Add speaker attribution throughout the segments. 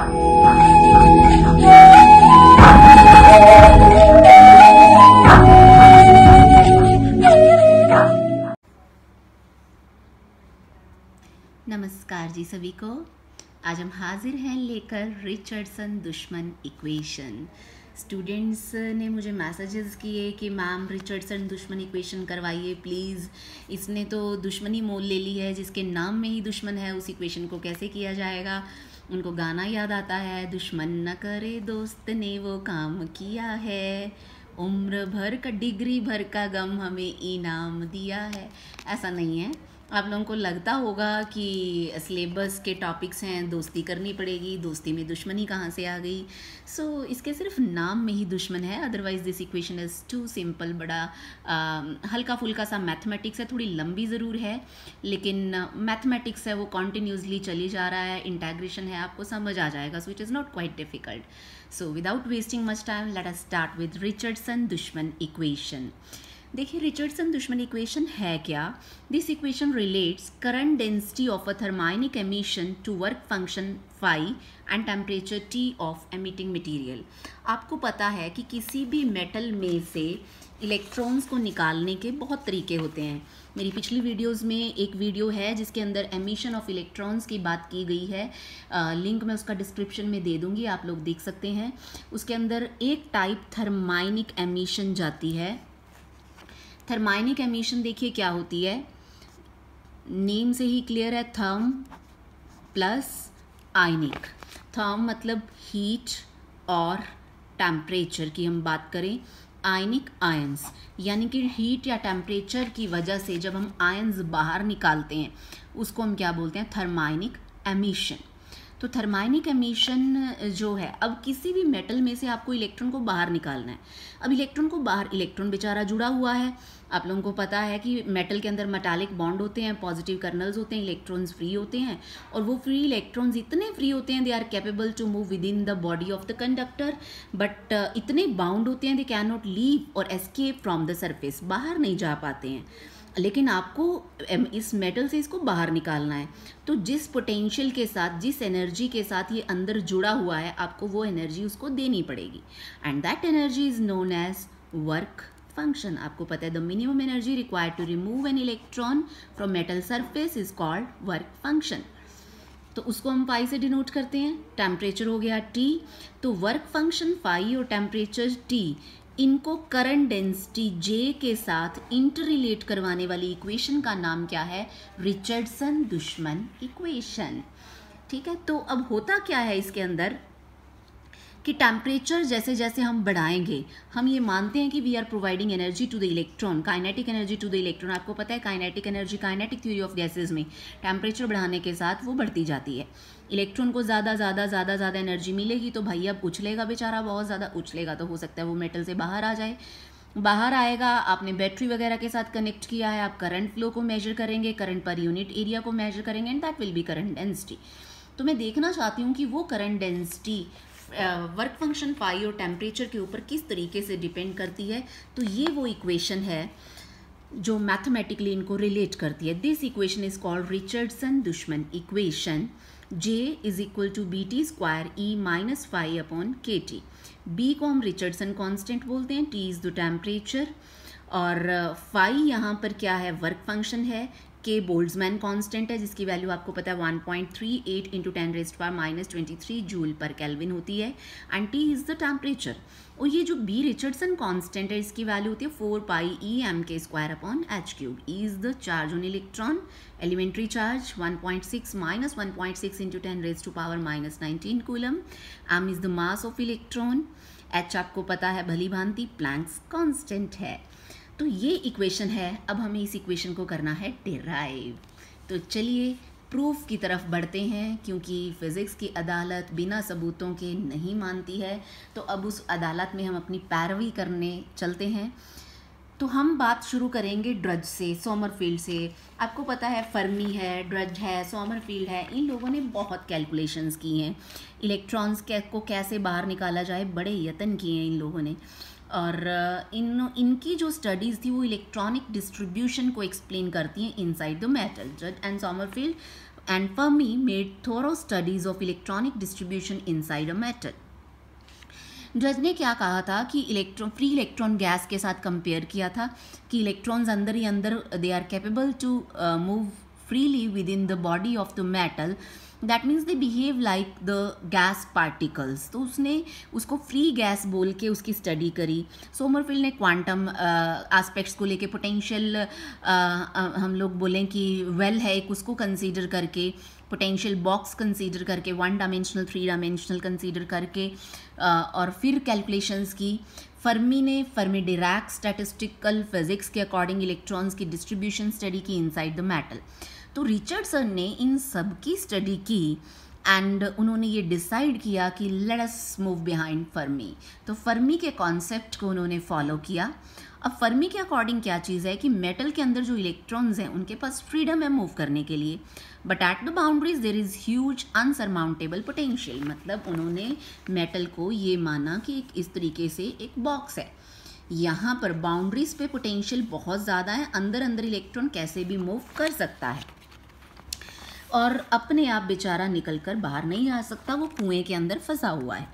Speaker 1: नमस्कार जी सभी को। आज हम हाजिर हैं लेकर रिचर्डसन दुश्मन इक्वेशन। स्टूडेंट्स ने मुझे मैसेजेस किए कि, मैम, रिचर्डसन दुश्मन इक्वेशन करवाइए, प्लीज़। इसने तो दुश्मनी मोल ले ली है, जिसके नाम में ही दुश्मन है, उस इक्वेशन को कैसे किया जाएगा? उनको गाना याद आता है, दुश्मन न करे दोस्त ने वो काम किया है। उम्र भर का, डिग्री भर का गम हमें इनाम दिया है। ऐसा नहीं है। आप लोगों को लगता होगा कि सिलेबस के टॉपिक्स हैं दोस्ती करनी पड़ेगी दोस्ती में दुश्मनी कहाँ से आ गई? सो so, इसके सिर्फ़ नाम में ही दुश्मन है otherwise this equation is too simple बड़ा आ, हल्का फुल्का सा मैथमेटिक्स है थोड़ी लंबी ज़रूर है लेकिन मैथमेटिक्स है वो कॉन्टीन्यूसली चली जा रहा है इंटेग्रेशन है आपको समझ आ जाएगा so it is not quite difficult so without wasting much time let us start with Richardson Dushman equation देखिए रिचर्डसन दुश्मन इक्वेशन है क्या? This equation relates current density of a thermionic emission to work function phi and temperature T of emitting material आपको पता है कि किसी भी मेटल में से इलेक्ट्रॉन्स को निकालने के बहुत तरीके होते हैं। मेरी पिछली वीडियोस में एक वीडियो है जिसके अंदर एमिशन ऑफ़ इलेक्ट्रॉन्स की बात की गई है। आ, लिंक मैं उसका डिस्क्रिप्शन में दे दूँगी आप लोग देख सकते हैं। उसके अंदर एक टाइप थर्माइनिक एमिशन जाती है। थर्माइनिक एमिशन देखिए क्या होती है। नेम से ही क्लियर है थर्म प्लस आयनिक। थर्म मतलब हीट और टेम्परेचर की हम बात करें, आयनिक आयंस यानी कि हीट या टेम्परेचर की वजह से जब हम आयंस बाहर निकालते हैं, उसको हम क्या बोलते हैं? Thermionic emission. तो थर्माइनिक एमिशन जो है, अब किसी भी मेटल में से आपको इलेक्ट्रॉन को बाहर निकालना है। अब इलेक्ट्रॉन को बाहर इलेक्ट्रॉन बेचारा जुड़ा हुआ है। आप लोगों को पता है कि मेटल के अंदर मेटालिक बॉन्ड होते हैं पॉजिटिव कर्नल्स होते हैं इलेक्ट्रॉन्स फ्री होते हैं। और वो फ्री इलेक्ट्रॉन्स इतने फ्री होते हैं they are capable to move within the body of the conductor but इतने बाउंड होते हैं दे कैन नॉट लीव और एस्केप फ्रॉम द सर्फेस बाहर नहीं जा पाते हैं। लेकिन आपको इस मेटल से इसको बाहर निकालना है। तो जिस पोटेंशियल के साथ, जिस एनर्जी के साथ ये अंदर जुड़ा हुआ है, आपको वो एनर्जी उसको देनी पड़ेगी। And that energy is known as work function आपको पता है the minimum energy required to remove an electron from metal surface is called work function तो उसको हम फाई से डिनोट करते हैं। टेम्परेचर हो गया टी तो वर्क फ़ंक्शन फाई और टेम्परेचर टी इनको करंट डेंसिटी जे के साथ इंटर रिलेट करवाने वाली इक्वेशन का नाम क्या है? रिचर्डसन दुश्मन इक्वेशन ठीक है? तो अब होता क्या है इसके अंदर? कि टेम्परेचर जैसे जैसे हम बढ़ाएँगे, हम ये मानते हैं कि we are providing energy to the electron kinetic energy to the electron आपको पता है kinetic energy kinetic theory of gases में टेम्परेचर बढ़ाने के साथ वो बढ़ती जाती है। इलेक्ट्रॉन को ज़्यादा ज़्यादा ज़्यादा ज़्यादा एनर्जी मिलेगी तो अब उछलेगा बेचारा, बहुत ज़्यादा उछलेगा तो हो सकता है वो मेटल से बाहर आ जाए। बाहर आएगा, आपने बैटरी वगैरह के साथ कनेक्ट किया है, आप करंट फ्लो को मेजर करेंगे करंट पर यूनिट एरिया को मेजर करेंगे and that will be current density तो मैं देखना चाहती हूँ कि वो current density work function phi और टेम्परेचर के ऊपर किस तरीके से डिपेंड करती है तो ये वो इक्वेशन है जो मैथमेटिकली इनको रिलेट करती है। This equation is called Richardson Dushman equation J is equal to B T square E minus phi upon K T B को हम रिचर्डसन कॉन्स्टेंट बोलते हैं टी इज़ द टेम्परेचर और फाइव यहाँ पर क्या है वर्क फ़ंक्शन है। के बोल्ड्समैन कांस्टेंट है, जिसकी वैल्यू आपको पता है 1.38 point three eight into ten raised power minus twenty three joule per kelvin होती है। And T is the temperature और ये जो बी रिचर्डसन कांस्टेंट है, इसकी वैल्यू होती है four pi E M K square upon H cube E is the charge on electron elementary charge 1.6 minus one point six into ten raised to power minus nineteen coulomb M is the mass of electron H आपको पता है, भली भांति Planck's constant है। तो ये equation है, अब हमें इस इक्वेशन को करना है डिराइव तो चलिए प्रूफ की तरफ़ बढ़ते हैं, क्योंकि फ़िज़िक्स की अदालत बिना सबूतों के नहीं मानती है। तो अब उस अदालत में हम अपनी पैरवी करने चलते हैं। तो हम बात शुरू करेंगे ड्रज से सोमरफील्ड से। आपको पता है फर्मी है ड्रज है सोमरफील्ड है, इन लोगों ने बहुत कैलकुलेशंस की हैं। इलेक्ट्रॉन्स को कैसे बाहर निकाला जाए, बड़े यत्न किए हैं इन लोगों ने। और इन, इनकी जो स्टडीज़ थी वो इलेक्ट्रॉनिक डिस्ट्रीब्यूशन को एक्सप्लेन करती हैं इनसाइड द मेटल जज and Sommerfeld and Fermi made thorough studies of electronic distribution inside a metal जज ने क्या कहा था कि इलेक्ट्रॉन फ्री इलेक्ट्रॉन गैस के साथ कंपेयर किया था कि इलेक्ट्रॉन्स अंदर ही अंदर they are capable to move freely within the body of the metal that means they behave like the gas particles तो उसने उसको फ्री गैस बोल के उसकी स्टडी करी। सोमरफिल्ड ने क्वांटम एस्पेक्ट्स uh, को लेके पोटेंशियल uh, uh, हम लोग बोलें कि वेल well है एक उसको कंसीडर करके पोटेंशियल बॉक्स कंसीडर करके one dimensional three dimensional consider करके और फिर कैलकुलेशंस की। फर्मी ने फर्मी डिरैक स्टैटिस्टिकल फिजिक्स के अकॉर्डिंग इलेक्ट्रॉन्स की डिस्ट्रीब्यूशन स्टडी की इनसाइड द मेटल तो रिचर्डसन ने इन सब की स्टडी की एंड उन्होंने ये डिसाइड किया कि लेटस मूव बिहाइंड फर्मी तो फर्मी के कॉन्सेप्ट को उन्होंने फॉलो किया। अब फर्मी के अकॉर्डिंग क्या चीज़ है कि मेटल के अंदर जो इलेक्ट्रॉन्स हैं, उनके पास फ्रीडम है मूव करने के लिए। But at the boundaries there is huge insurmountable potential मतलब उन्होंने मेटल को ये माना कि एक इस तरीके से एक बॉक्स है। यहाँ पर बाउंड्रीज पे पोटेंशियल बहुत ज़्यादा है। अंदर अंदर इलेक्ट्रॉन कैसे भी मूव कर सकता है। और अपने आप बेचारा निकल कर बाहर नहीं आ सकता, वो कुएँ के अंदर फंसा हुआ है।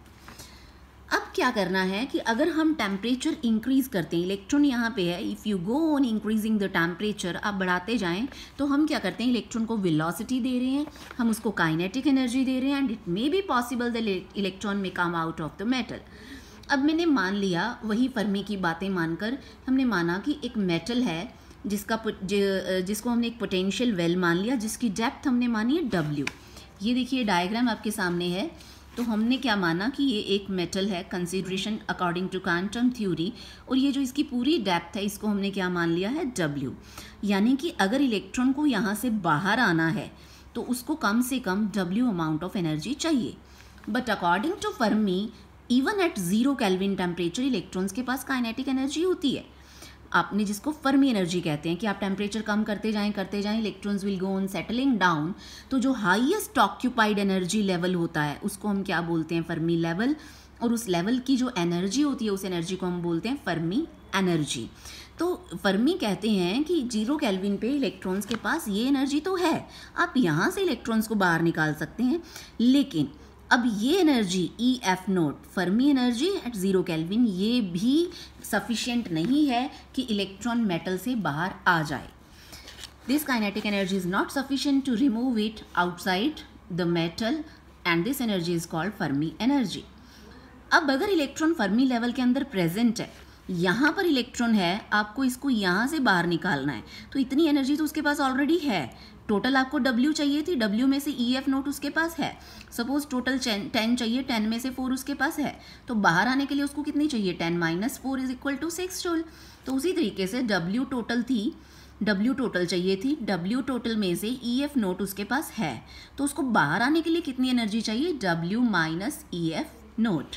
Speaker 1: अब क्या करना है कि अगर हम टेम्परेचर इंक्रीज करते हैं इलेक्ट्रॉन यहाँ पे है if you go on increasing the temperature आप बढ़ाते जाएँ तो हम क्या करते हैं इलेक्ट्रॉन को वेलोसिटी दे रहे हैं, हम उसको काइनेटिक एनर्जी दे रहे हैं and it may be possible the electron may come out of the metal अब मैंने मान लिया, वही फर्मी की बातें मानकर हमने माना कि एक मेटल है जिसका जिसको हमने एक पोटेंशियल वेल मान लिया, जिसकी डेप्थ हमने मानी है डब्ल्यू ये देखिए डायग्राम आपके सामने है। तो हमने क्या माना कि ये एक मेटल है consideration according to quantum theory और ये जो इसकी पूरी डेप्थ है, इसको हमने क्या मान लिया है? डब्ल्यू यानी कि अगर इलेक्ट्रॉन को यहाँ से बाहर आना है तो उसको कम से कम डब्ल्यू अमाउंट ऑफ़ एनर्जी चाहिए। But according to Fermi even at zero kelvin temperature electrons के पास काइनेटिक एनर्जी होती है। आपने जिसको फर्मी एनर्जी कहते हैं कि आप टेम्परेचर कम करते जाएँ करते जाएँ electrons will go on settling down तो जो हाईएस्ट ऑक्यूपाइड एनर्जी लेवल होता है, उसको हम क्या बोलते हैं? फर्मी लेवल और उस लेवल की जो एनर्जी होती है, उस एनर्जी को हम बोलते हैं फर्मी एनर्जी. तो फर्मी कहते हैं कि ज़ीरो कैलविन पे इलेक्ट्रॉन्स के पास ये एनर्जी तो है। आप यहाँ से इलेक्ट्रॉन्स को बाहर निकाल सकते हैं, लेकिन अब ये energy E F naught Fermi energy at zero kelvin ये भी सफिशियंट नहीं है कि इलेक्ट्रॉन मेटल से बाहर आ जाए। This kinetic energy is not sufficient to remove it outside the metal and this energy is called Fermi energy अब अगर इलेक्ट्रॉन फर्मी लेवल के अंदर प्रेजेंट है, यहाँ पर इलेक्ट्रॉन है, आपको इसको यहाँ से बाहर निकालना है तो इतनी एनर्जी तो उसके पास ऑलरेडी है। टोटल आपको W चाहिए थी, W में से ई एफ़ नोट उसके पास है। सपोज़ टोटल टेन चाहिए, टेन में से फोर उसके पास है। तो बाहर आने के लिए उसको कितनी चाहिए? Ten minus four is equal to six joule तो उसी तरीके से W टोटल थी, W टोटल चाहिए थी, W टोटल में से ई एफ़ नोट उसके पास है। तो उसको बाहर आने के लिए कितनी एनर्जी चाहिए? W minus E F naught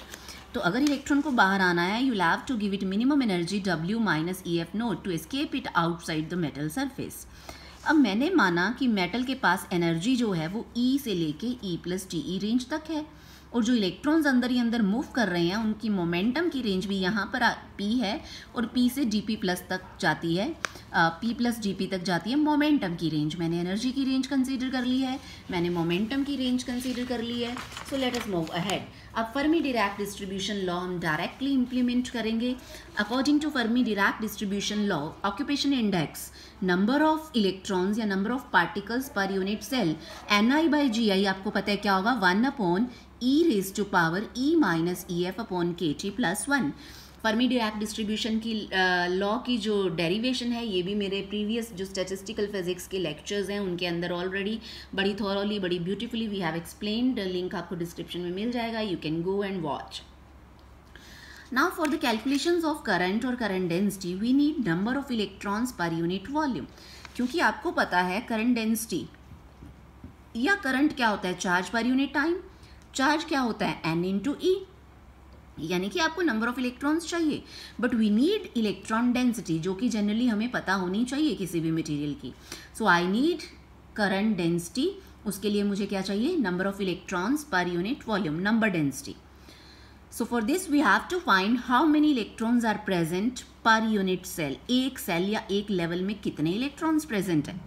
Speaker 1: तो अगर इलेक्ट्रॉन को बाहर आना है you have to give it minimum energy W minus E F naught to escape it outside the metal surface अब मैंने माना कि मेटल के पास एनर्जी जो है वो ई e से लेके E plus D E range तक है। और जो इलेक्ट्रॉन्स अंदर ही अंदर मूव कर रहे हैं, उनकी मोमेंटम की रेंज भी यहाँ पर पी है और पी से जी पी प्लस तक जाती है। पी प्लस जी पी तक जाती है। मोमेंटम की रेंज मैंने एनर्जी की रेंज कंसीडर कर ली है। मैंने मोमेंटम की रेंज कंसीडर कर ली है। So let us move ahead अब फर्मी डिरैक डिस्ट्रीब्यूशन लॉ हम डायरेक्टली इंप्लीमेंट करेंगे। According to Fermi Dirac distribution law occupation index number of electrons या number of particles per unit cell N I by G I आपको पता है क्या होगा? One upon to power E minus E F upon K T plus one Fermi Dirac distribution की law uh, की जो derivation है ये भी मेरे प्रीवियस जो स्टेटिस्टिकल फिजिक्स के लेक्चर्स हैं उनके अंदर ऑलरेडी बड़ी थॉरली बड़ी beautifully we have explained link आपको डिस्क्रिप्शन में मिल जाएगा. You can go and watch Now for the calculations of current or current density, we need number of electrons per unit volume. क्योंकि आपको पता है करंट डेंसिटी या करंट क्या होता है? चार्ज पर यूनिट टाइम चार्ज क्या होता है? एन इंटू ई यानी कि आपको नंबर ऑफ़ इलेक्ट्रॉन्स चाहिए। But we need electron density जो कि जनरली हमें पता होनी चाहिए किसी भी मटेरियल की। So I need current density उसके लिए मुझे क्या चाहिए? Number of electrons per unit volume number density so for this we have to find how many electrons are present per unit cell एक सेल या एक लेवल में कितने इलेक्ट्रॉन्स प्रेजेंट है?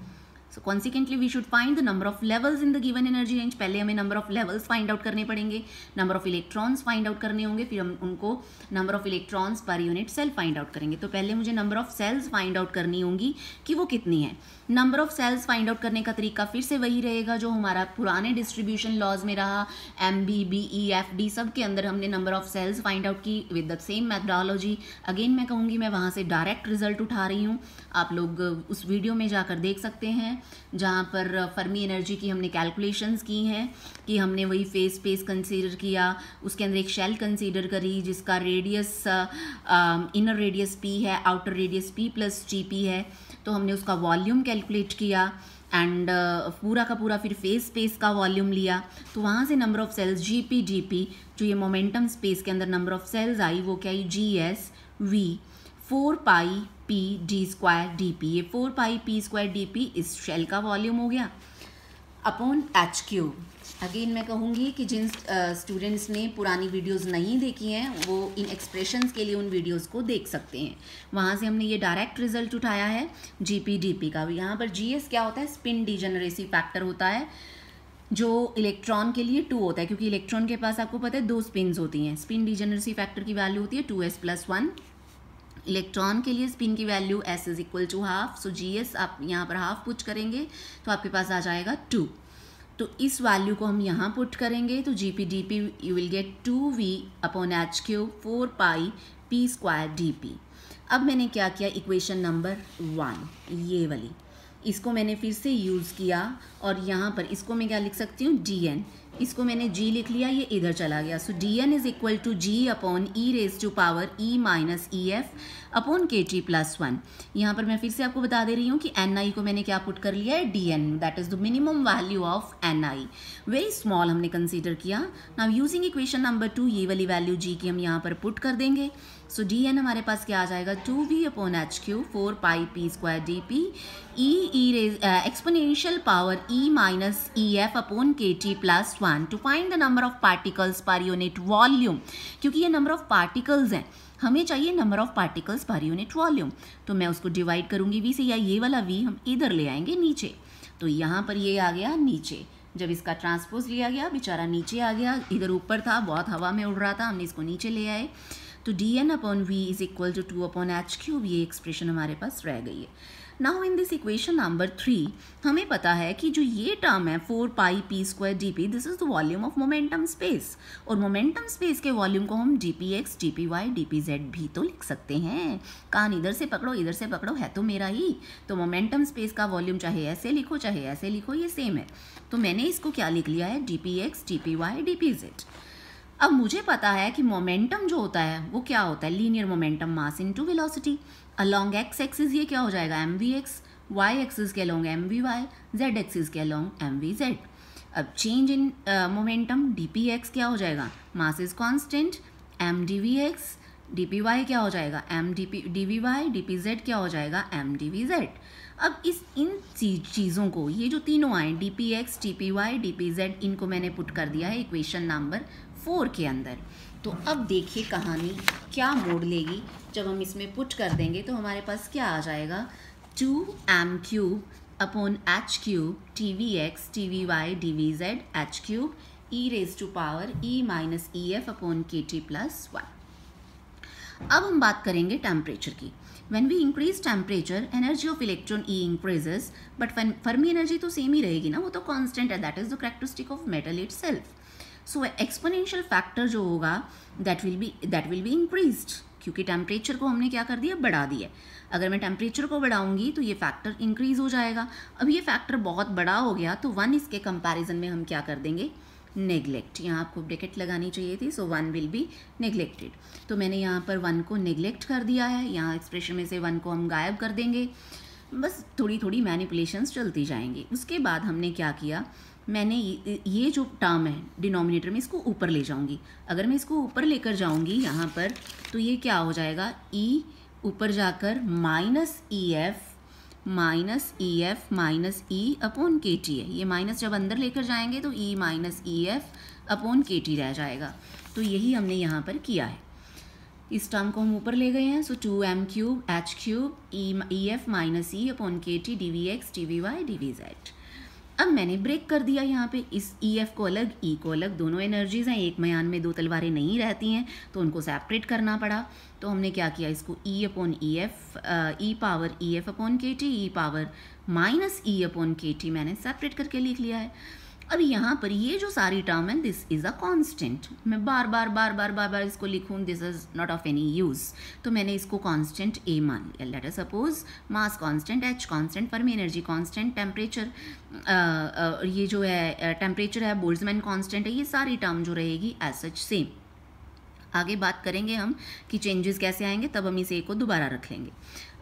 Speaker 1: So consequently we should find the number of levels in the given energy range पहले हमें number of levels find out करने पड़ेंगे। Number of electrons find out करने होंगे, फिर हम उनको number of electrons per unit cell find out करेंगे। तो पहले मुझे number of cells find out करनी होंगी कि वो कितनी है। Number of cells find out करने का तरीका फिर से वही रहेगा जो हमारा पुराने डिस्ट्रीब्यूशन लॉज में रहा M B B E F D सब के अंदर हमने number of cells find out की with the same methodology again मैं कहूँगी मैं वहाँ से डायरेक्ट रिज़ल्ट उठा रही हूँ। आप लोग उस वीडियो में जाकर देख सकते हैं, जहाँ पर फर्मी एनर्जी की हमने कैलकुलेशंस की हैं कि हमने वही फेस स्पेस कंसीडर किया, उसके अंदर एक शेल कंसीडर करी जिसका रेडियस इनर रेडियस पी है outer radius P plus D P है। तो हमने उसका वॉल्यूम कैलकुलेट किया एंड uh, पूरा का पूरा फिर फेस स्पेस का वॉल्यूम लिया। तो वहाँ से number of cells G P D P जो ये मोमेंटम स्पेस के अंदर नंबर ऑफ़ सेल्स आई वो क्या आई? G S V four pi P D square D P ये four pi P square D P इस शेल का वॉल्यूम हो गया। अपॉन एच क्यू अगेन मैं कहूँगी कि जिन स्टूडेंट्स ने पुरानी वीडियोस नहीं देखी हैं, वो इन एक्सप्रेशंस के लिए उन वीडियोस को देख सकते हैं। वहाँ से हमने ये डायरेक्ट रिज़ल्ट उठाया है जी पी डी पी का। यहाँ पर जी एस क्या होता है? स्पिन डिजनरेसी फैक्टर होता है, जो इलेक्ट्रॉन के लिए टू होता है, क्योंकि इलेक्ट्रॉन के पास आपको पता है दो स्पिन होती हैं। स्पिन डिजनरेसी फैक्टर की वैल्यू होती है two S plus one electron के लिए स्पिन की value S is equal to half so G S आप यहाँ पर हाफ़ पुट करेंगे तो आपके पास आ जाएगा टू तो इस वैल्यू को हम यहाँ पुट करेंगे तो G P D P you will get two V upon H cube four pi P square D P अब मैंने क्या किया? इक्वेशन नंबर वन ये वाली। इसको मैंने फिर से यूज़ किया और यहाँ पर इसको मैं क्या लिख सकती हूँ? डी एन इसको मैंने जी लिख लिया, ये इधर चला गया। So D N is equal to G upon E raise to power E minus E F upon K T plus one यहाँ पर मैं फिर से आपको बता दे रही हूँ कि एन आई को मैंने क्या पुट कर लिया है? D N that is the minimum value of N I very small हमने कंसिडर किया। Now using equation number two ये वाली वैल्यू जी की हम यहाँ पर पुट कर देंगे। सो डी एन हमारे पास क्या आ जाएगा? Two V upon H cube, four pi P square D P, E E exponential power E minus E F upon K T plus one to find the number of particles per unit volume क्योंकि ये number of particles हैं। हमें चाहिए number of particles per unit volume तो मैं उसको divide करूँगी we से या ये वाला वी हम इधर ले आएँगे नीचे। तो यहाँ पर ये आ गया नीचे। जब इसका ट्रांसपोज लिया गया, बेचारा नीचे आ गया। इधर ऊपर था, बहुत हवा में उड़ रहा था, हमने इसको नीचे ले आए। तो D N upon V is equal to two upon H cube ये एक्सप्रेशन हमारे पास रह गई है। Now in this equation number three हमें पता है कि जो ये टर्म है four pi P square D P this is the volume of momentum space और मोमेंटम स्पेस के वॉल्यूम को हम D P X D P Y D P Z भी तो लिख सकते हैं। कान इधर से पकड़ो, इधर से पकड़ो, है तो मेरा ही। तो मोमेंटम स्पेस का वॉल्यूम चाहे ऐसे लिखो, चाहे ऐसे लिखो, ये सेम है। तो मैंने इसको क्या लिख लिया है? D P X D P Y D P Z अब मुझे पता है कि मोमेंटम जो होता है, वो क्या होता है? Linear momentum mass into velocity along X axis ये क्या हो जाएगा? M V X Y axis के along M V Y Z axis के अलोंग एम वी जेड अब change in momentum D P X क्या हो जाएगा? Mass is constant M D V X D P Y क्या हो जाएगा? M D P D V Y D P Z क्या हो जाएगा? एम डी वी जेड अब इस, इन चीज़ों को, ये जो तीनों आए D P X T P Y D P Z इनको मैंने पुट कर दिया है इक्वेशन नंबर फोर के अंदर। तो अब देखिए कहानी क्या मोड़ लेगी। जब हम इसमें पुट कर देंगे तो हमारे पास क्या आ जाएगा? Two M cube upon H cube T V X T V Y D V Z H cube E raise to power E minus E F upon K T plus one. अब हम बात करेंगे टेम्परेचर की। When we increase temperature, energy of electron E increases, but Fermi energy तो same ही रहेगी ना, वो तो constant है, that is the characteristic of metal itself so exponential factor जो होगा that will be that will be increase क्योंकि टेम्परेचर को हमने क्या कर दिया? बढ़ा दिया अगर मैं टेम्परेचर को बढ़ाऊँगी तो ये फैक्टर इंक्रीज हो जाएगा। अब ये फैक्टर बहुत बड़ा हो गया तो वन इसके कंपैरिजन में हम क्या कर देंगे? नेग्लेक्ट यहाँ आपको ब्रेकेट लगानी चाहिए थी so one will be neglected तो मैंने यहाँ पर वन को नेग्लेक्ट कर दिया है। यहाँ एक्सप्रेशन में से वन को हम गायब कर देंगे। बस थोड़ी थोड़ी मैनिपुलेशंस चलती जाएँगी। उसके बाद हमने क्या किया? मैंने ये जो टर्म है डिनोमिनेटर में इसको ऊपर ले जाऊँगी। अगर मैं इसको ऊपर लेकर जाऊँगी यहाँ पर तो ये क्या हो जाएगा? ई e ऊपर जाकर minus E F minus E F minus E upon K T है। ये माइनस जब अंदर लेकर जाएँगे तो E minus E F upon K T रह जाएगा। तो यही हमने यहाँ पर किया है। इस टर्म को हम ऊपर ले गए हैं। So two M cube H cube E F minus E upon K T D V X D V Y D V Z अब मैंने ब्रेक कर दिया यहाँ पे। इस ई एफ़ को अलग ई को अलग, दोनों एनर्जीज हैं। एक मयान में दो तलवारें नहीं रहती हैं तो उनको सेपरेट करना पड़ा। तो हमने क्या किया? इसको E upon E F E power E F upon K T E power minus E upon K T मैंने सेपरेट करके लिख लिया है। अब यहाँ पर ये जो सारी टर्म है दिस इज़ अ कांस्टेंट मैं बार बार बार बार बार बार इसको लिखूँ this is not of any use तो मैंने इसको कांस्टेंट ए मान लिया। Let us suppose mass constant H constant Fermi energy constant temperature ये जो है टेम्परेचर है बोल्ट्समैन कांस्टेंट है, ये सारी टर्म जो रहेगी एज सच सेम आगे बात करेंगे हम कि चेंजेस कैसे आएँगे, तब हम इस ए को दोबारा रख लेंगे।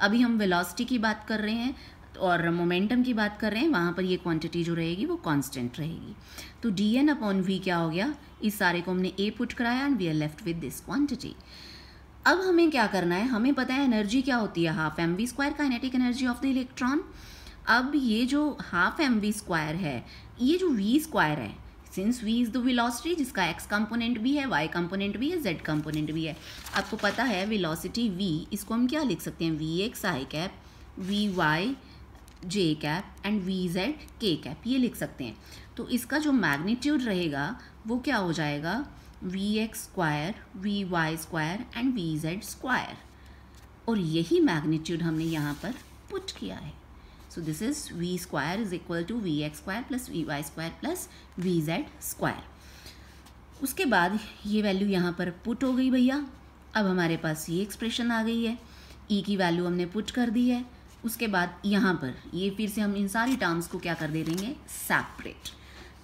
Speaker 1: अभी हम वेलोसिटी की बात कर रहे हैं। और मोमेंटम की बात कर रहे हैं, वहाँ पर ये क्वांटिटी जो रहेगी वो कांस्टेंट रहेगी। तो डी एन अपॉन वी क्या हो गया? इस सारे को हमने ए पुट कराया and we are left with this quantity अब हमें क्या करना है? हमें पता है एनर्जी क्या होती है? Half M V square kinetic energy of the electron अब ये जो हाफ़ एम वी स्क्वायर है, ये जो वी स्क्वायर है since v is the velocity जिसका एक्स कंपोनेंट भी है वाई कंपोनेंट भी है जेड कंपोनेंट भी है, आपको पता है विलोसिटी वी इसको हम क्या लिख सकते हैं? V X I cap V Y J cap and V Z K cap ये लिख सकते हैं। तो इसका जो मैग्नीट्यूड रहेगा, वो क्या हो जाएगा? V X square V Y square and V Z square और यही मैग्नीट्यूड हमने यहाँ पर पुट किया है। So this is V square is equal to V X square plus V Y square plus V Z square उसके बाद ये वैल्यू यहाँ पर पुट हो गई भैया। अब हमारे पास ये एक्सप्रेशन आ गई है। ई e की वैल्यू हमने पुट कर दी है। उसके बाद यहाँ पर ये फिर से हम इन सारी टर्म्स को क्या कर दे देंगे? सेपरेट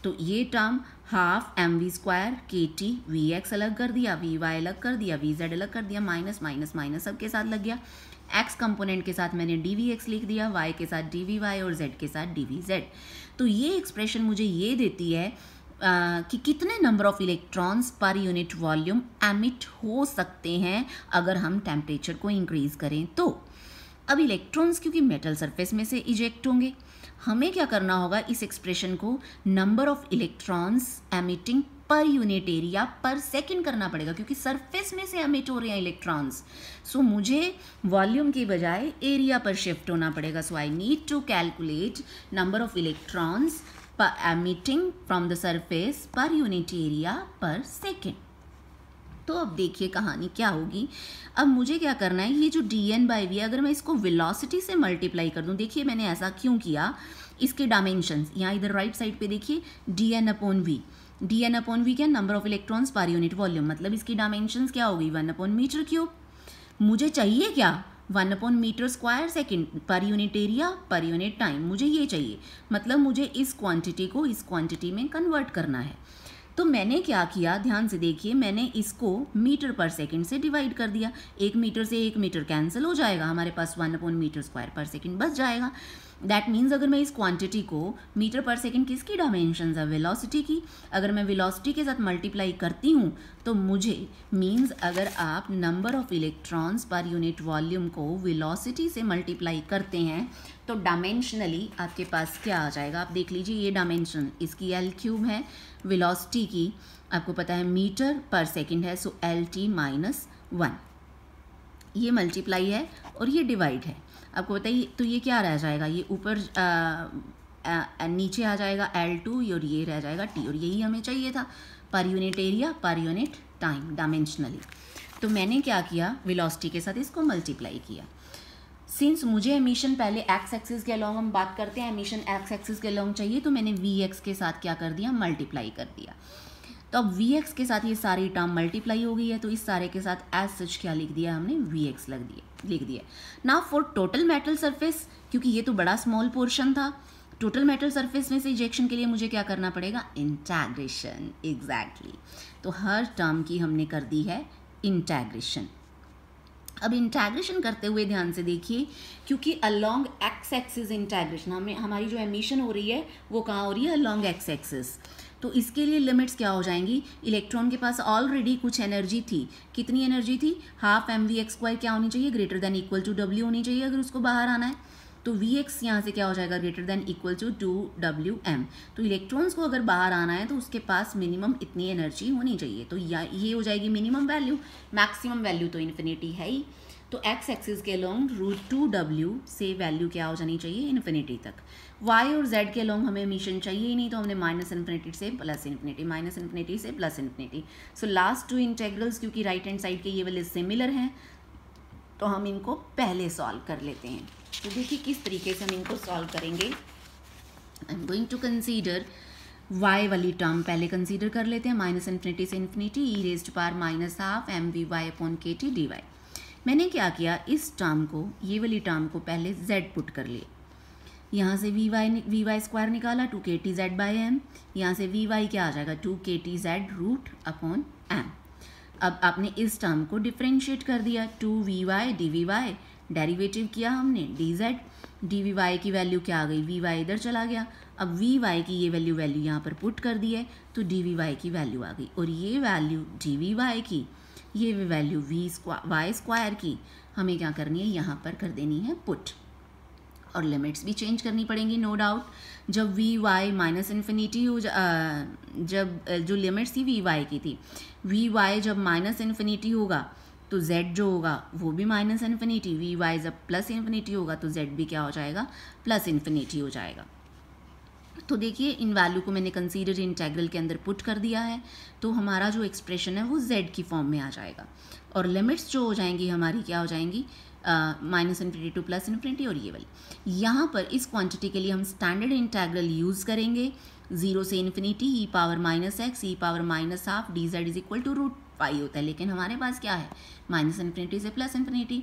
Speaker 1: तो ये term half M V square K T V X अलग कर दिया वी वाई अलग कर दिया वी जेड अलग कर दिया माइनस माइनस माइनस सबके साथ लग गया। एक्स कंपोनेंट के साथ मैंने डी वी एक्स लिख दिया वाई के साथ डी वी वाई और जेड के साथ डी वी जेड तो ये एक्सप्रेशन मुझे ये देती है आ, कि कितने number of electrons per unit volume emit हो सकते हैं अगर हम टेम्परेचर को इंक्रीज करें तो। अब इलेक्ट्रॉन्स क्योंकि मेटल सरफेस में से इजेक्ट होंगे, हमें क्या करना होगा इस एक्सप्रेशन को number of electrons emitting per unit area per second करना पड़ेगा, क्योंकि सरफेस में से एमिट हो रहे हैं इलेक्ट्रॉन्स सो मुझे वॉल्यूम के बजाय एरिया पर शिफ्ट होना पड़ेगा। So I need to calculate number of electrons emitting from the surface per unit area per second तो अब देखिए कहानी क्या होगी। अब मुझे क्या करना है, ये जो डी एन बाई वी अगर मैं इसको वेलोसिटी से मल्टीप्लाई कर दूँ, देखिए मैंने ऐसा क्यों किया? इसके डायमेंशंस यहाँ इधर राइट साइड पे देखिए D N upon V D N upon V क्या? Number of electrons per unit volume मतलब इसकी डायमेंशंस क्या होगी? वन अपॉन मीटर क्यूब मुझे चाहिए क्या? One upon meter square second per unit area per unit time मुझे ये चाहिए। मतलब मुझे इस क्वांटिटी को इस क्वांटिटी में कन्वर्ट करना है। तो मैंने क्या किया? ध्यान से देखिए, मैंने इसको मीटर पर सेकंड से डिवाइड कर दिया। एक मीटर से एक मीटर कैंसिल हो जाएगा, हमारे पास one upon meter square per second बच जाएगा। दैट मीन्स अगर मैं इस क्वांटिटी को मीटर पर सेकेंड किसकी डायमेंशन है वेलोसिटी की, अगर मैं वेलोसिटी के साथ मल्टीप्लाई करती हूँ तो मुझे मीन्स अगर आप number of electrons per unit volume को वेलोसिटी से मल्टीप्लाई करते हैं तो डायमेंशनली आपके पास क्या आ जाएगा? आप देख लीजिए ये डायमेंशन इसकी एल क्यूब है वेलोसिटी की, आपको पता है मीटर पर सेकेंड है so L T minus one ये मल्टीप्लाई है और ये डिवाइड है। आपको बताइए तो ये क्या रह जाएगा? ये ऊपर नीचे आ जाएगा एल टू और ये रह जाएगा टी और यही हमें चाहिए था। Per unit area per unit time dimensionally तो मैंने क्या किया? वेलोसिटी के साथ इसको मल्टीप्लाई किया। सिंस मुझे एमिशन पहले एक्स एक्सिस के अलॉन्ग हम बात करते हैं एमिशन एक्स एक्सिस के अलॉन्ग चाहिए तो मैंने वी एक्स के साथ क्या कर दिया? मल्टीप्लाई कर दिया। तो अब वी के साथ ये सारी टर्म मल्टीप्लाई हो गई है तो इस सारे के साथ एज सच क्या लिख दिया हमने? वी एक्स लग दिया, लिख दिया। ना फॉर टोटल मेटल सरफेस क्योंकि ये तो बड़ा स्मॉल पोर्शन था टोटल मेटल सरफेस में से इजेक्शन के लिए मुझे क्या करना पड़ेगा? Integration exactly exactly. तो हर टर्म की हमने कर दी है इंटैग्रेशन अब इंटैग्रेशन करते हुए ध्यान से देखिए, क्योंकि अलोंग एक्स एक्सिस इंटैग्रेशन हमें हमारी जो एमिशन हो रही है, वो कहाँ हो रही है? अलोंग एक्स एक्सिस तो इसके लिए लिमिट्स क्या हो जाएँगी? इलेक्ट्रॉन के पास ऑलरेडी कुछ एनर्जी थी। कितनी एनर्जी थी? Half M V X square क्या होनी चाहिए? Greater than equal to W होनी चाहिए अगर उसको बाहर आना है। तो वी एक्स यहाँ से क्या हो जाएगा? Greater than equal to two W M तो इलेक्ट्रॉन्स को अगर बाहर आना है तो उसके पास मिनिमम इतनी एनर्जी होनी चाहिए। तो ये हो जाएगी मिनिमम वैल्यू मैक्सिमम वैल्यू तो इन्फिनिटी है ही। तो एक्स एक्सिस के अलोंग रूट टू डब्ल्यू से वैल्यू क्या हो जानी चाहिए? इन्फिनिटी तक। वाई और जेड के अलोंग हमें मिशन चाहिए ही नहीं तो हमने माइनस इन्फिनिटी से प्लस इन्फिनिटी माइनस इन्फिनिटी से plus infinity so last two integrals क्योंकि राइट हैंड साइड के ये वाले सिमिलर हैं तो हम इनको पहले सॉल्व कर लेते हैं। तो देखिए किस तरीके से हम इनको सॉल्व करेंगे। I am going to consider Y वाली टर्म पहले कंसीडर कर लेते हैं माइनस इन्फिनिटी से infinity E raised power minus half M V Y upon K T D Y मैंने क्या किया? इस टर्म को, ये वाली टर्म को पहले z पुट कर लिए। यहाँ से V Y V Y square निकाला two K T Z by M यहाँ से वी वाई क्या आ जाएगा? Two K T Z root upon M अब आपने इस टर्म को डिफ्रेंशिएट कर दिया। Two V Y D V Y derivative किया हमने D Z D V Y की वैल्यू क्या आ गई? वी वाई इधर चला गया। अब वी वाई की ये वैल्यू वैल्यू यहाँ पर पुट कर दी है तो डी वी वाई की वैल्यू आ गई। और ये वैल्यू डी वी वाई की, ये value V square Y square की, हमें क्या करनी है? यहाँ पर कर देनी है पुट और लिमिट्स भी चेंज करनी पड़ेंगी नो डाउट जब वी वाई माइनस इन्फिनिटी हो जब जो लिमिट्स थी वी वाई की थी वी वाई जब माइनस इन्फिनिटी होगा तो z जो होगा, वो भी माइनस इन्फिनिटी वी वाई जब प्लस इन्फिनिटी होगा तो z भी क्या हो जाएगा प्लस इन्फिनिटी हो जाएगा. तो देखिए, इन वैल्यू को मैंने कंसीडर इंटेग्रल के अंदर पुट कर दिया है तो हमारा जो एक्सप्रेशन है वो z की फॉर्म में आ जाएगा. और लिमिट्स जो हो जाएँगी, हमारी क्या हो जाएँगी minus infinity to plus infinity और ये वाली। यहाँ पर इस क्वांटिटी के लिए हम स्टैंडर्ड इंटैग्रल यूज़ करेंगे। ज़ीरो से infinity E power minus X E power minus half D Z is equal to root pi होता है। लेकिन हमारे पास क्या है? माइनस इन्फिनिटी से प्लस इन्फिनिटी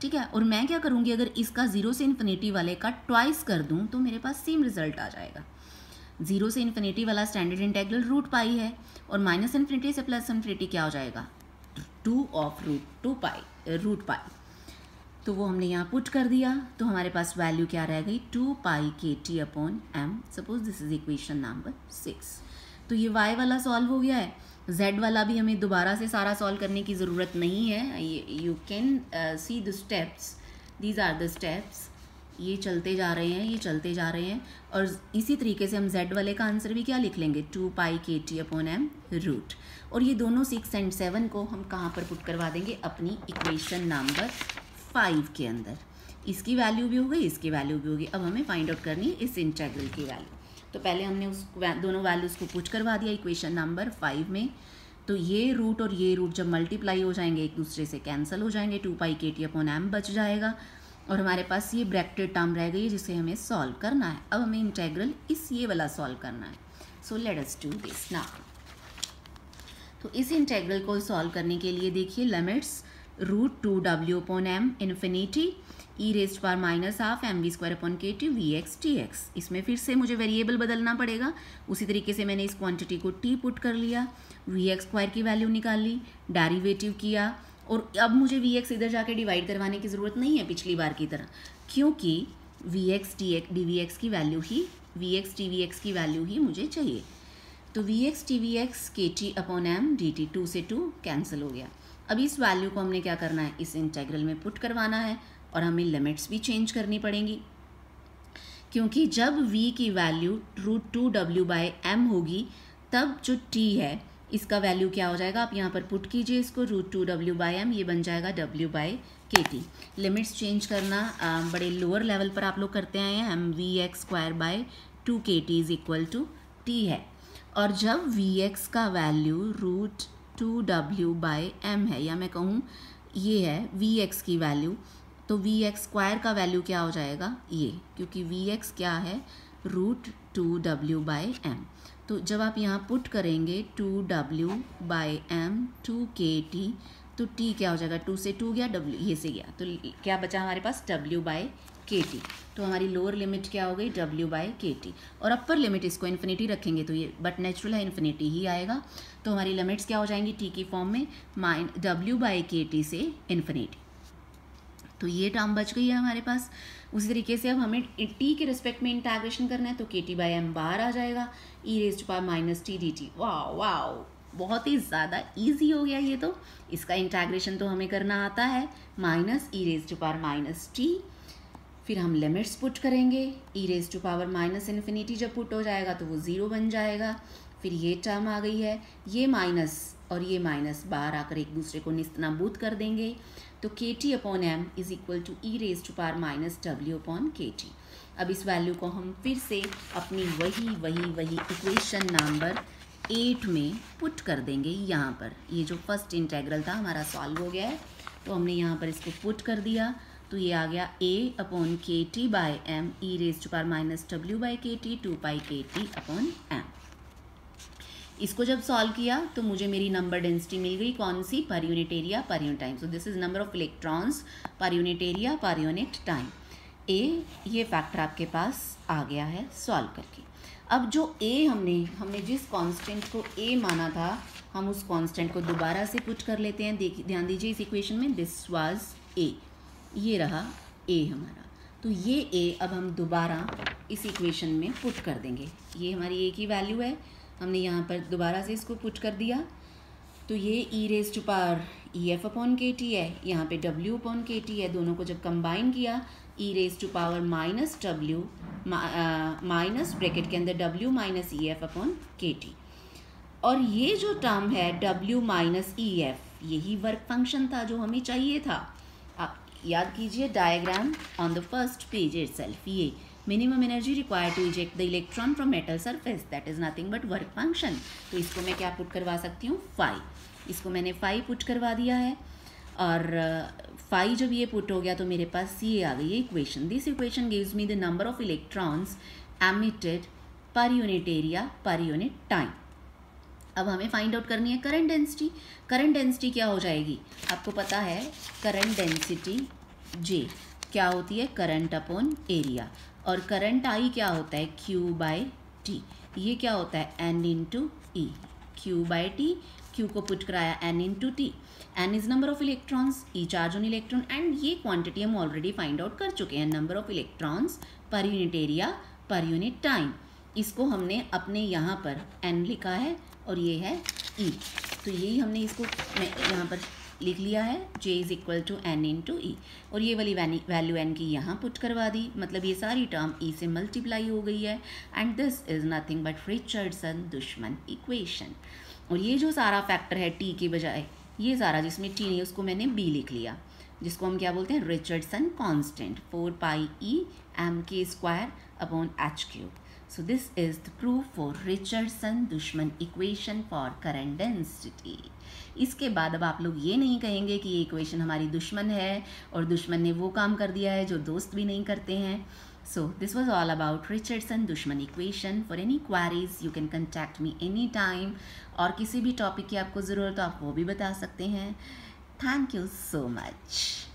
Speaker 1: ठीक है? और मैं क्या करूँगी? अगर इसका ज़ीरो से इन्फिनिटी वाले का ट्वाइस कर दूँ तो मेरे पास सेम रिज़ल्ट आ जाएगा। ज़ीरो से इन्फिनिटी वाला स्टैंडर्ड इंटेग्रल रूट पाई है और माइनस इन्फिनिटी से प्लस इन्फिनिटी क्या हो जाएगा? Two of root two pi root pi तो वो हमने यहाँ पुट कर दिया। तो हमारे पास वैल्यू क्या रह गई? Two pi K T upon M suppose this is equation number six तो ये वाई वाला सॉल्व हो गया है। जेड वाला भी हमें दोबारा से सारा सॉल्व करने की ज़रूरत नहीं है। You can see the steps these are the steps ये चलते जा रहे हैं, ये चलते जा रहे हैं। और इसी तरीके से हम जेड वाले का आंसर भी क्या लिख लेंगे? टू पाई के टी अपॉन एम रूट और ये दोनों सिक्स एंड सेवन को हम कहाँ पर पुट करवा देंगे? अपनी इक्वेशन नंबर फाइव के अंदर। इसकी वैल्यू भी हो गई, इसकी वैल्यू भी होगी अब हमें फाइंड आउट करनी है इस इंटेग्रल की वैल्यू तो पहले हमने उस दोनों वैल्यूज़ को पुट करवा दिया इक्वेशन नंबर फाइव में। तो ये रूट और ये रूट जब मल्टीप्लाई हो जाएँगे, एक दूसरे से कैंसिल हो जाएँगे टू पाई के टी अपॉन एम बच जाएगा। और हमारे पास ये ब्रैकेटेड टर्म रह गई है जिसे हमें सॉल्व करना है। अब हमें इंटेग्रल इस ये वाला सॉल्व करना है। So let us do this ना तो इस इंटेग्रल को सॉल्व करने के लिए देखिए limits root two W upon M infinity E raised power minus half M V square upon K T V X T X इसमें फिर से मुझे वेरिएबल बदलना पड़ेगा। उसी तरीके से मैंने इस क्वांटिटी को टी पुट कर लिया वी एक्स स्क्वायर की वैल्यू निकाल ली डेरिवेटिव किया और अब मुझे वी एक्स इधर जाके डिवाइड करवाने की ज़रूरत नहीं है पिछली बार की तरह, क्योंकि v x t x d v x की वैल्यू ही v x t v x की वैल्यू ही मुझे चाहिए। तो v x t v x k t upon m d t two से टू कैंसिल हो गया। अब इस वैल्यू को हमने क्या करना है? इस इंटेग्रल में पुट करवाना है और हमें लिमिट्स भी चेंज करनी पड़ेंगी। क्योंकि जब v की value root two W by m होगी तब जो t है इसका वैल्यू क्या हो जाएगा? आप यहाँ पर पुट कीजिए इसको root two W by m ये बन जाएगा w by k t limits change करना आ, बड़े लोअर लेवल पर आप लोग करते आए हैं। M v x square by two k t is equal to t है। और जब वी एक्स का value root two W by M है। या मैं कहूँ, ये है वी एक्स की वैल्यू तो वी एक्स स्क्वायर का वैल्यू क्या हो जाएगा? ये। क्योंकि वी एक्स क्या है? Root two W by m तो जब आप यहाँ पुट करेंगे two W by m two k t तो टी क्या हो जाएगा? टू से टू गया डब्ल्यू ये से गया। तो क्या बचा हमारे पास? डब्ल्यू बाई के टी तो हमारी लोअर लिमिट क्या हो गई? डब्ल्यू बाई के टी और अपर लिमिट इसको इन्फिनिटी रखेंगे तो ये बट नेचुरल है इन्फिनिटी ही आएगा। तो हमारी लिमिट्स क्या हो जाएँगी? टी की फॉर्म में माइन डब्ल्यू बाई के टी से इन्फिनिटी तो ये टर्म बच गई है हमारे पास। उसी तरीके से अब हमें टी के रिस्पेक्ट में इंटाग्रेशन करना है तो के टी बाई एम बाहर आ जाएगा। E raised power minus t d t वाह वाह बहुत ही ज़्यादा ईजी हो गया ये तो। इसका इंटाग्रेशन तो हमें करना आता है। Minus e raise to power minus t फिर हम लिमिट्स पुट करेंगे। E raise to power minus infinity जब पुट हो जाएगा तो वो ज़ीरो बन जाएगा। फिर ये टर्म आ गई है, ये माइनस और ये माइनस बाहर आकर एक दूसरे को निस्तनाबूत कर देंगे। तो k t upon m is equal to e raise to power minus W upon के टी अब इस वैल्यू को हम फिर से अपनी वही वही वही इक्वेशन नंबर एट में पुट कर देंगे यहाँ पर। ये जो फ़र्स्ट इंटेग्रल था हमारा सॉल्व हो गया है तो हमने यहाँ पर इसको पुट कर दिया। तो ये आ गया a upon k t by m e raise to power minus W by k t two pi k t upon M इसको जब सॉल्व किया तो मुझे मेरी नंबर डेंसिटी मिल गई। कौन सी? Per unit area per unit time so this is number of electrons per unit area per unit time ए ये factor आपके पास आ गया है सॉल्व करके। अब जो ए हमने हमने जिस कांस्टेंट को ए माना था, हम उस कांस्टेंट को दोबारा से पुट कर लेते हैं। देखिए, ध्यान दीजिए इस इक्वेशन में। दिस वाज ए ये रहा ए हमारा। तो ये ए अब हम दोबारा इस इक्वेशन में पुट कर देंगे। ये हमारी ए की वैल्यू है। हमने यहाँ पर दोबारा से इसको पुट कर दिया। तो ये e raise to power e f upon k t है। यहाँ पे डब्ल्यू अपॉन के टी है। दोनों को जब कंबाइन किया e raise to power minus W minus bracket के अंदर W minus e f upon k t और ये जो टर्म है डब्ल्यू माइनस ई एफ़ यही वर्क फ़ंक्शन था जो हमें चाहिए था। याद कीजिए diagram on the first page itself ये minimum energy require to eject the electron from metal surface that is nothing but work function तो इसको मैं क्या पुट करवा सकती हूँ? फाइव इसको मैंने फाइव पुट करवा दिया है। और फाइव जब ये पुट हो गया तो मेरे पास ये आ गई है equation this equation gives me the number of electrons emitted per unit area per unit time अब हमें फाइंड आउट करनी है करंट डेंसिटी करंट डेंसिटी क्या हो जाएगी? आपको पता है करंट डेंसिटी जे क्या होती है? करंट अपॉन एरिया और करंट आई क्या होता है? क्यू बाय टी ये क्या होता है? N into e q by t q को पुट कराया n into t n is number of electrons e charge on electron and ये क्वांटिटी हम ऑलरेडी फाइंड आउट कर चुके हैं. Number of electrons per unit area per unit time इसको हमने अपने यहाँ पर एन लिखा है. और ये है ई e. तो यही हमने इसको यहाँ पर लिख लिया है J is equal to n into e और ये वाली वैल्यू एन की यहाँ पुट करवा दी। मतलब ये सारी टर्म ई e से मल्टीप्लाई हो गई है। And this is nothing but Richardson Dushman equation और ये जो सारा फैक्टर है टी के बजाय, ये सारा जिसमें टी नहीं उसको मैंने बी लिख लिया। जिसको हम क्या बोलते हैं? Richardson constant four pi e m k square upon h cube So this is the proof for Richardson-Dushman equation for current density. इसके बाद अब आप लोग ये नहीं कहेंगे कि ये इक्वेशन हमारी दुश्मन है और दुश्मन ने वो काम कर दिया है जो दोस्त भी नहीं करते हैं। So this was all about Richardson Dushman equation for any queries you can contact me any time और किसी भी टॉपिक की आपको ज़रूरत हो, आप वो भी बता सकते हैं। Thank you so much